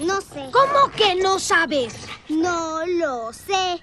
No sé. ¿Cómo que no sabes? No lo sé.